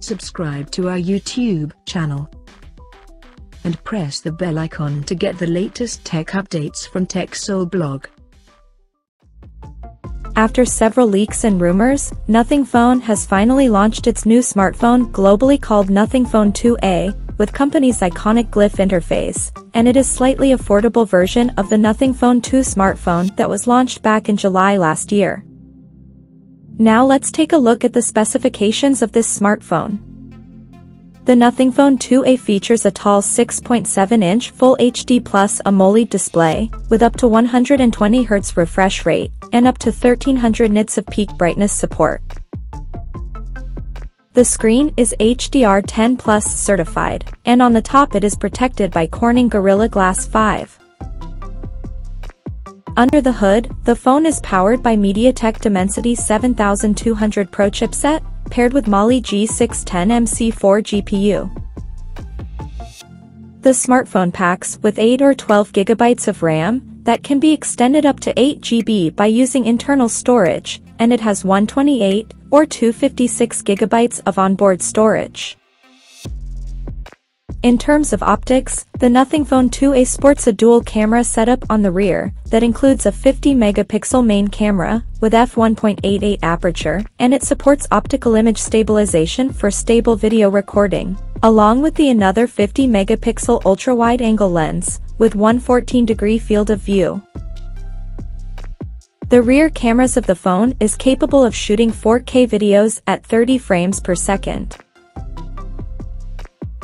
subscribe to our YouTube channel. And press the bell icon to get the latest tech updates from TechSole blog. After several leaks and rumors, Nothing Phone has finally launched its new smartphone globally called Nothing Phone 2A, with company's iconic glyph interface, and it is slightly affordable version of the Nothing Phone 2 smartphone that was launched back in July last year. Now let's take a look at the specifications of this smartphone. The Nothing Phone 2A features a tall 6.7-inch Full HD Plus AMOLED display, with up to 120Hz refresh rate, and up to 1300 nits of peak brightness support. The screen is HDR10 Plus certified, and on the top it is protected by Corning Gorilla Glass 5. Under the hood, the phone is powered by MediaTek Dimensity 7200 Pro chipset, paired with Mali G610MC4 GPU. The smartphone packs with 8 or 12 gigabytes of RAM that can be extended up to 8 GB by using internal storage, and it has 128 or 256 gigabytes of onboard storage. In terms of optics, the Nothing Phone 2A sports a dual camera setup on the rear that includes a 50-megapixel main camera with f1.88 aperture, and it supports optical image stabilization for stable video recording, along with the another 50-megapixel ultra-wide-angle lens with 114-degree field of view. The rear cameras of the phone is capable of shooting 4K videos at 30 frames per second.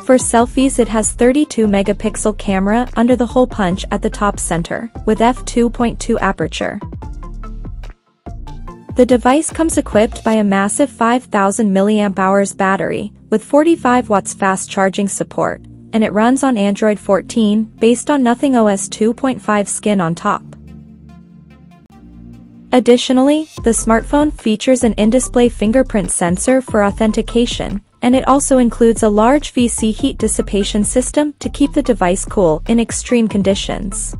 For selfies it has 32 megapixel camera under the hole punch at the top center, with f2.2 aperture. The device comes equipped by a massive 5000 mAh battery, with 45 watts fast charging support, and it runs on Android 14, based on Nothing OS 2.5 skin on top. Additionally, the smartphone features an in-display fingerprint sensor for authentication, and it also includes a large VC heat dissipation system to keep the device cool in extreme conditions.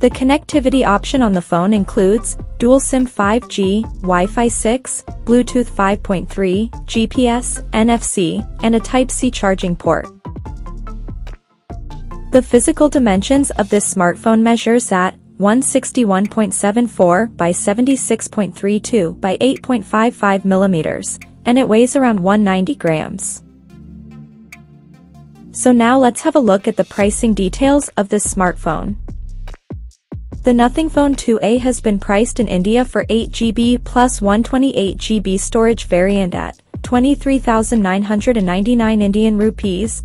The connectivity option on the phone includes dual SIM 5G, Wi-Fi 6, Bluetooth 5.3, GPS, NFC, and a Type-C charging port. The physical dimensions of this smartphone measures at 161.74 by 76.32 by 8.55 millimeters, and it weighs around 190 grams. So now let's have a look at the pricing details of this smartphone. The Nothing Phone 2A has been priced in India for 8GB plus 128GB storage variant at 23,999 Indian rupees,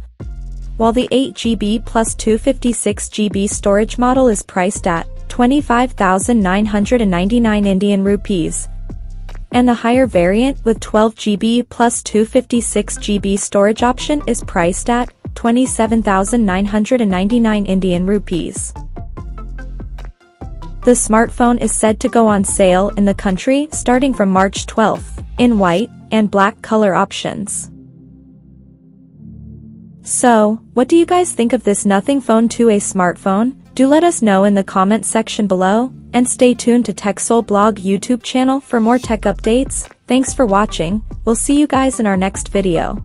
while the 8GB plus 256GB storage model is priced at 25,999 Indian rupees, and the higher variant with 12GB plus 256GB storage option is priced at 27,999 Indian rupees. The smartphone is said to go on sale in the country starting from March 12, in white and black color options. So, what do you guys think of this Nothing Phone 2A smartphone? Do let us know in the comment section below, and stay tuned to TechSole blog YouTube channel for more tech updates. Thanks for watching, we'll see you guys in our next video.